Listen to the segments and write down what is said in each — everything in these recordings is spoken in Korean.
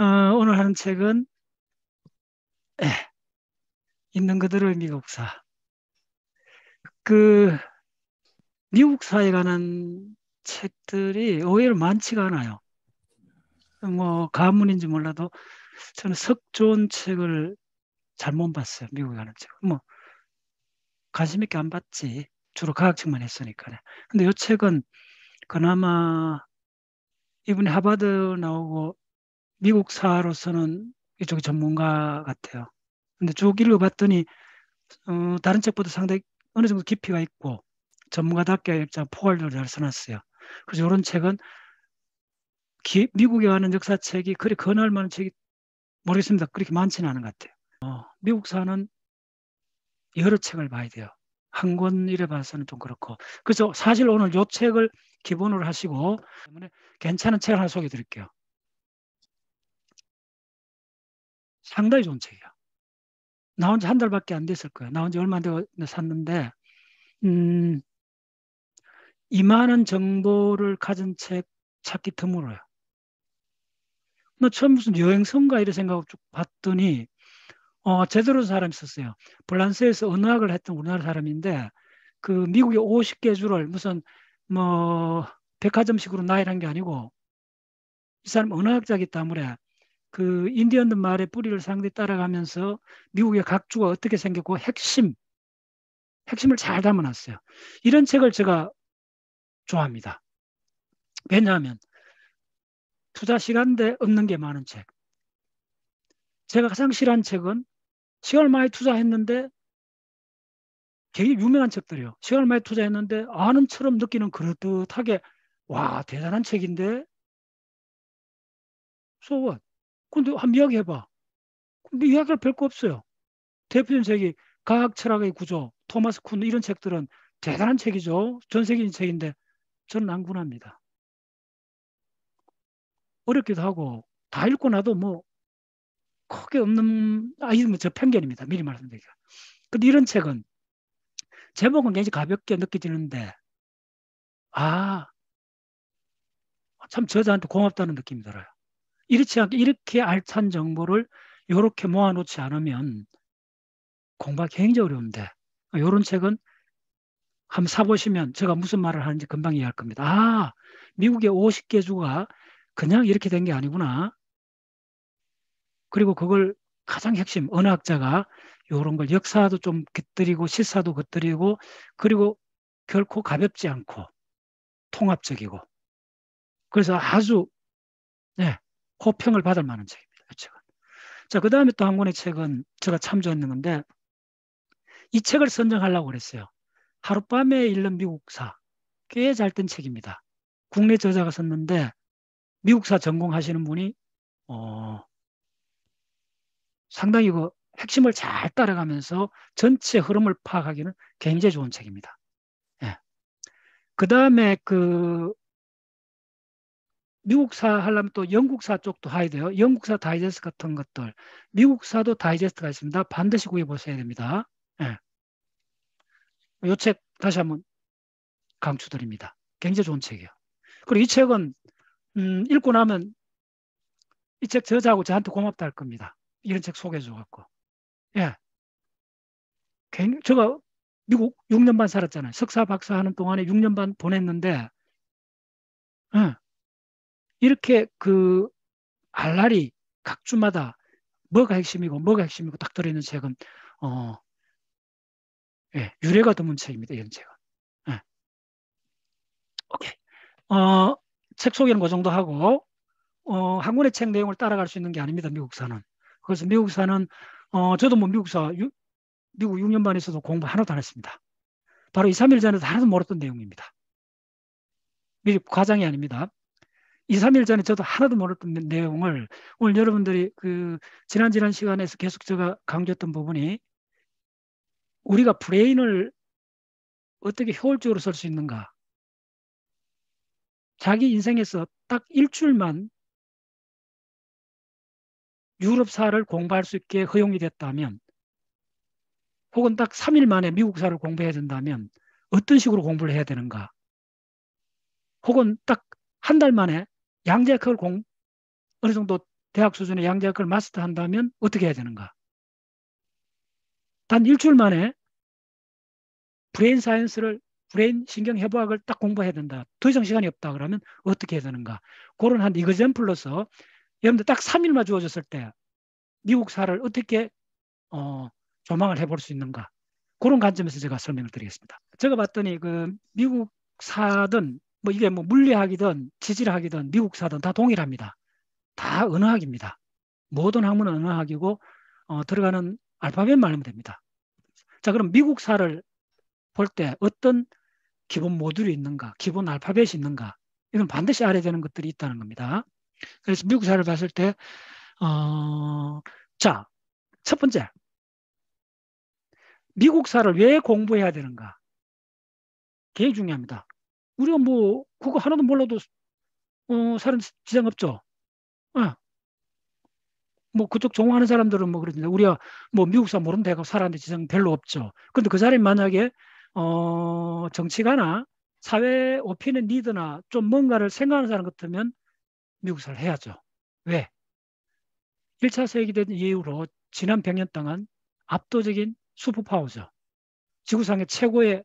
어, 오늘 하는 책은 에, 있는 그대로의 미국사. 그 미국사에 관한 책들이 의외로 많지가 않아요. 뭐 가문인지 몰라도 저는 석 좋은 책을 잘 못 봤어요. 미국에 가는 책. 뭐 관심 있게 안 봤지. 주로 과학책만 했으니까. 근데 이 책은 그나마 이분이 하버드 나오고 미국사로서는 이쪽이 전문가 같아요. 근데 쭉 읽어봤더니 어, 다른 책보다 상당히 어느 정도 깊이가 있고 전문가답게 포괄적으로 잘 써놨어요. 그래서 이런 책은 기, 미국에 가는 역사책이 그리 권할 만한 책이 모르겠습니다. 그렇게 많지는 않은 것 같아요. 어, 미국사는 여러 책을 봐야 돼요. 한 권 이래 봐서는 좀 그렇고. 그래서 사실 오늘 이 책을 기본으로 하시고 때문에 괜찮은 책 하나 소개해 드릴게요. 상당히 좋은 책이야. 나온 지 한 달밖에 안 됐을 거예요. 나온 지 얼마 안 되고 샀는데, 음, 이만한 정보를 가진 책 찾기 드물어요. 뭐 처음 무슨 여행선가 이런 생각을 쭉 봤더니, 어, 제대로 사람이 있었어요. 블란스에서 언어학을 했던 우리나라 사람인데, 그 미국의 50개 주를 무슨 뭐 백화점식으로 나열한 게 아니고, 이 사람 언어학자기 때문에 그 인디언들 말의 뿌리를 상당히 따라가면서 미국의 각 주가 어떻게 생겼고 핵심, 핵심을 잘 담아놨어요. 이런 책을 제가 좋아합니다. 왜냐하면 투자 시간대 없는 게 많은 책. 제가 가장 싫어하는 책은 시간을 많이 투자했는데 되게 유명한 책들이요. 시간을 많이 투자했는데 아는처럼 느끼는 그럴듯하게 와 대단한 책인데 so what? 근데 한번 이야기해봐. 근데 이야기할 별거 없어요. 대표적인 책이 과학 철학의 구조, 토마스 쿤 이런 책들은 대단한 책이죠. 전 세계적인 책인데 저는 안 군합니다. 어렵기도 하고 다 읽고 나도 뭐 크게 없는 아 이건 저 편견입니다. 미리 말씀드릴게요. 근데 이런 책은 제목은 굉장히 가볍게 느껴지는데 아 참 저자한테 고맙다는 느낌이 들어요. 이렇지 않게 이렇게 알찬 정보를 이렇게 모아놓지 않으면 공부하기 굉장히 어려운데 이런 책은 한번 사보시면 제가 무슨 말을 하는지 금방 이해할 겁니다. 아, 미국의 50개 주가 그냥 이렇게 된 게 아니구나. 그리고 그걸 가장 핵심 언어학자가 이런 걸 역사도 좀 깃들이고 시사도 깃들이고 그리고 결코 가볍지 않고 통합적이고 그래서 아주 네, 호평을 받을 만한 책입니다. 이 책은. 자, 그 다음에 또 한 권의 책은 제가 참조했는 건데 이 책을 선정하려고 그랬어요. 하룻밤에 읽는 미국사. 꽤 잘 된 책입니다. 국내 저자가 썼는데 미국사 전공하시는 분이 어, 상당히 그 핵심을 잘 따라가면서 전체 흐름을 파악하기는 굉장히 좋은 책입니다. 예. 그 다음에 그 미국사 하려면 또 영국사 쪽도 해야 돼요. 영국사 다이제스트 같은 것들. 미국사도 다이제스트가 있습니다. 반드시 구해 보셔야 됩니다. 예. 이책 다시 한번 강추드립니다. 굉장히 좋은 책이에요. 그리고 이 책은 음, 읽고 나면 이 책 저자하고 저한테 고맙다 할 겁니다. 이런 책 소개해 줘갖고. 예. 제가 미국 6년 반 살았잖아요. 석사 박사 하는 동안에 6년 반 보냈는데, 예. 이렇게 그 알날이 각 주마다 뭐가 핵심이고 뭐가 핵심이고 딱 들어있는 책은 어, 예, 유래가 드문 책입니다. 이런 책은. 예. 오케이. 어, 책 소개는 그 정도 하고 어, 한 권의 책 내용을 따라갈 수 있는 게 아닙니다. 미국사는. 그래서 미국사는 어, 저도 뭐 미국사 유, 미국 6년 반에서도 공부 하나도 안 했습니다. 바로 2, 3일 전에도 하나도 몰랐던 내용입니다. 미리 과장이 아닙니다. 2, 3일 전에 저도 하나도 몰랐던 내용을 오늘 여러분들이 그 지난 지난 시간에서 계속 제가 강조했던 부분이 우리가 브레인을 어떻게 효율적으로 쓸 수 있는가? 자기 인생에서 딱 일주일만 유럽사를 공부할 수 있게 허용이 됐다면 혹은 딱 3일 만에 미국사를 공부해야 된다면 어떤 식으로 공부를 해야 되는가? 혹은 딱 한 달 만에 양자역학을 공 어느 정도 대학 수준의 양자역학을 마스터한다면 어떻게 해야 되는가? 단 일주일 만에 brain science를 brain 신경 해부학을 딱 공부해야 된다. 더 이상 시간이 없다 그러면 어떻게 해야 되는가? 그런 한 example로서 여러분들 딱 3일만 주어졌을 때 미국 사를 어떻게 어, 조망을 해볼 수 있는가? 그런 관점에서 제가 설명을 드리겠습니다. 제가 봤더니 그 미국 사든 뭐 이게 뭐 물리학이든 지질학이든 미국사든 다 동일합니다. 다 언어학입니다. 모든 학문은 언어학이고 어, 들어가는 알파벳만 알면 됩니다. 자 그럼 미국사를 볼 때 어떤 기본 모듈이 있는가, 기본 알파벳이 있는가 이건 반드시 알아야 되는 것들이 있다는 겁니다. 그래서 미국사를 봤을 때 어, 자, 첫 번째 미국사를 왜 공부해야 되는가? 굉장히 중요합니다. 우리가 뭐 그거 하나도 몰라도 어, 사는 지장 없죠. 어. 뭐 그쪽 종하는 사람들은 뭐 그러는데 우리가 뭐 미국사 모르는 대학 살았는데 지장 별로 없죠. 근데 그 자리에 만약에 어, 정치가나 사회 오피는 리더나 좀 뭔가를 생각하는 사람 같으면 미국사를 해야죠. 왜? 1차 세계대전 이후로 지난 100년 동안 압도적인 슈퍼파워죠. 지구상의 최고의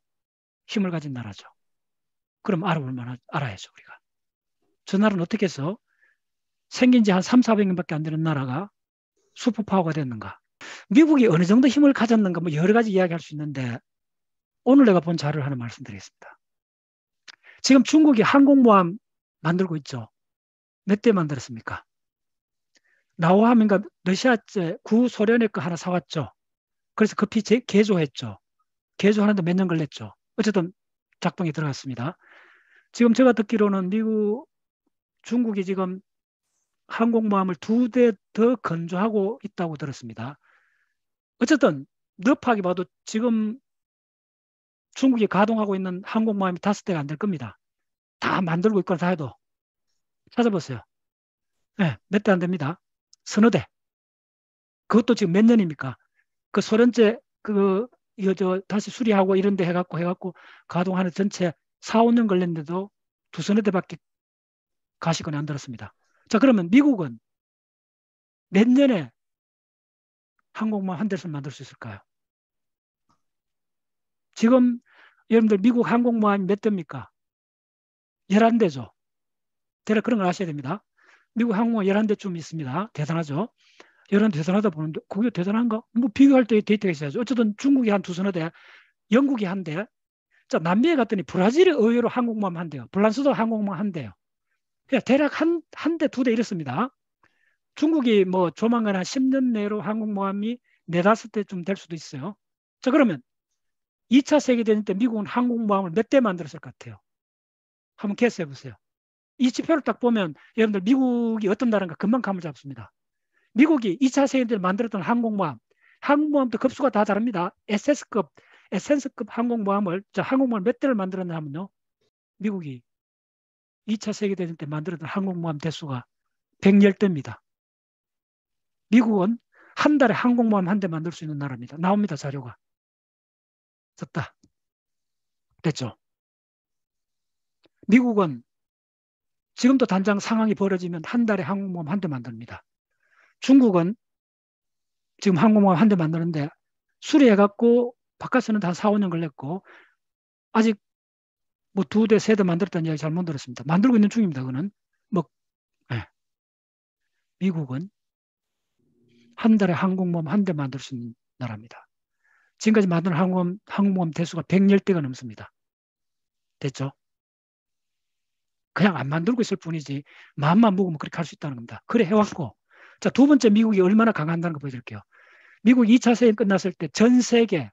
힘을 가진 나라죠. 그럼 알아볼 만 알아야죠, 우리가. 저 나라는 어떻게 해서 생긴 지 한 3, 400년밖에 안 되는 나라가 슈퍼파워가 됐는가? 미국이 어느 정도 힘을 가졌는가 뭐 여러 가지 이야기할 수 있는데 오늘 내가 본 자료를 하나 말씀드리겠습니다. 지금 중국이 항공모함 만들고 있죠. 몇 대 만들었습니까? 나오하면가 러시아제 구소련의 거 하나 사왔죠. 그래서 급히 재, 개조했죠. 개조하는데 몇 년 걸렸죠. 어쨌든 작동이 들어갔습니다. 지금 제가 듣기로는 미국, 중국이 지금 항공모함을 두 대 더 건조하고 있다고 들었습니다. 어쨌든 늪하게 봐도 지금 중국이 가동하고 있는 항공모함이 다섯 대가 안 될 겁니다. 다 만들고 있거나 다 해도 찾아보세요. 네, 몇 대 안 됩니다. 서너 대. 그것도 지금 몇 년입니까? 그 소련제 그 이거 저 다시 수리하고 이런 데 해갖고 해갖고 가동하는 전체 4, 5년 걸렸는데도 두 서너 대밖에 가시거나 안 들었습니다. 자 그러면 미국은 몇 년에 항공모함 한 대를 만들 수 있을까요? 지금 여러분들 미국 항공모함이 몇 대입니까? 11대죠. 대략 그런 걸 아셔야 됩니다. 미국 항공모함 11대쯤 있습니다. 대단하죠. 11대 대단하다 보는데 그게 대단한가? 뭐 비교할 때 데이터가 있어야죠. 어쨌든 중국이 한 두 서너 대, 영국이 한 대. 자, 남미에 갔더니 브라질이 의외로 항공모함 한 대요. 불란스도 항공모함 한 대요. 그냥 대략 한, 한 대, 두 대 이렇습니다. 중국이 뭐 조만간 한 10년 내로 항공모함이 네다섯 대쯤 될 수도 있어요. 자, 그러면 2차 세계대전 때 미국은 항공모함을 몇 대 만들었을 것 같아요? 한번 캐스해 보세요. 이 지표를 딱 보면 여러분들 미국이 어떤 나라인가 금방 감을 잡습니다. 미국이 2차 세계대전 만들었던 항공모함, 항공모함도 급수가 다 다릅니다. SS급, 에센스급 항공모함을, 저 항공모함 몇 대를 만들었냐 하면요. 미국이 2차 세계대전 때 만들었던 항공모함 대수가 110대입니다. 미국은 한 달에 항공모함 한 대 만들 수 있는 나라입니다. 나옵니다, 자료가. 썼다. 됐죠? 미국은 지금도 단장 상황이 벌어지면 한 달에 항공모함 한 대 만듭니다. 중국은 지금 항공모함 한 대 만드는데 수리해갖고 바깥에는 다 4, 5년 걸렸고 아직 뭐 두 대, 세 대 만들었다는 이야기 잘못 들었습니다. 만들고 있는 중입니다. 그는 뭐 네. 미국은 한 달에 항공모함 한 대 만들 수 있는 나라입니다. 지금까지 만든 항공, 항공모함 대수가 110대가 넘습니다. 됐죠? 그냥 안 만들고 있을 뿐이지 마음만 먹으면 그렇게 할 수 있다는 겁니다. 그래 해왔고 자, 두 번째 미국이 얼마나 강한다는 거 보여드릴게요. 미국 2차 세계 끝났을 때 전 세계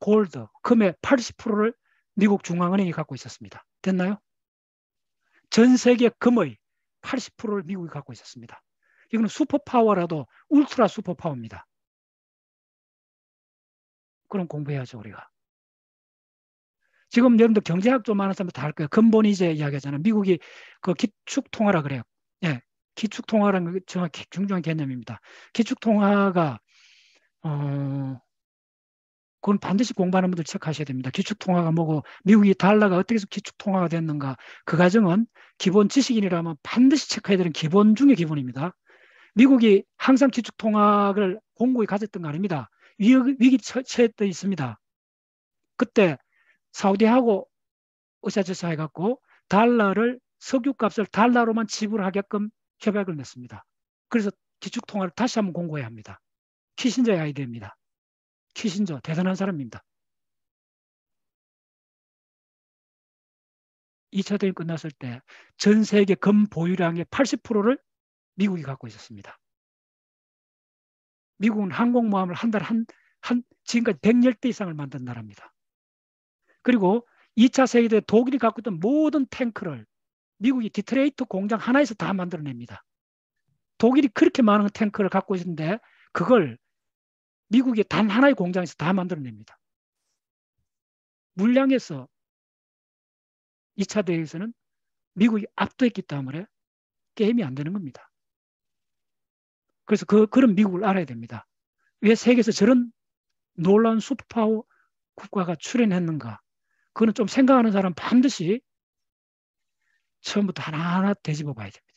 골드, 금의 80%를 미국 중앙은행이 갖고 있었습니다. 됐나요? 전 세계 금의 80%를 미국이 갖고 있었습니다. 이거는 슈퍼파워라도 울트라 슈퍼파워입니다. 그럼 공부해야죠, 우리가. 지금 여러분들 경제학 좀 아는 사람 다알 거예요. 근본이 이제 이야기하잖아요. 미국이 그 기축통화라 그래요. 예. 기축통화라는 게 정확히 중요한 개념입니다. 기축통화가, 어, 그건 반드시 공부하는 분들 체크하셔야 됩니다. 기축통화가 뭐고, 미국이 달러가 어떻게 해서 기축통화가 됐는가. 그 과정은 기본 지식인이라면 반드시 체크해야 되는 기본 중의 기본입니다. 미국이 항상 기축 통화를 공고히 가졌던 거 아닙니다. 위기, 위기 처했던 있습니다. 그때 사우디하고 의사저사 해갖고 달러를 석유값을 달러로만 지불하게끔 협약을 맺습니다. 그래서 기축 통화를 다시 한번 공고해야 합니다. 키신저의 아이디어입니다. 키신저 대단한 사람입니다. 2차 대전 끝났을 때 전 세계 금 보유량의 80%를 미국이 갖고 있었습니다. 미국은 항공모함을 한달 한, 한, 지금까지 100여 대 이상을 만든 나라입니다. 그리고 2차 세계대 독일이 갖고 있던 모든 탱크를 미국이 디트레이터 공장 하나에서 다 만들어냅니다. 독일이 그렇게 많은 탱크를 갖고 있는데 그걸 미국이 단 하나의 공장에서 다 만들어냅니다. 물량에서 2차 대회에서는 미국이 압도했기 때문에 게임이 안 되는 겁니다. 그래서 그, 그런 미국을 알아야 됩니다. 왜 세계에서 저런 놀라운 슈퍼파워 국가가 출연했는가? 그거는 좀 생각하는 사람 반드시 처음부터 하나하나 되짚어 봐야 됩니다.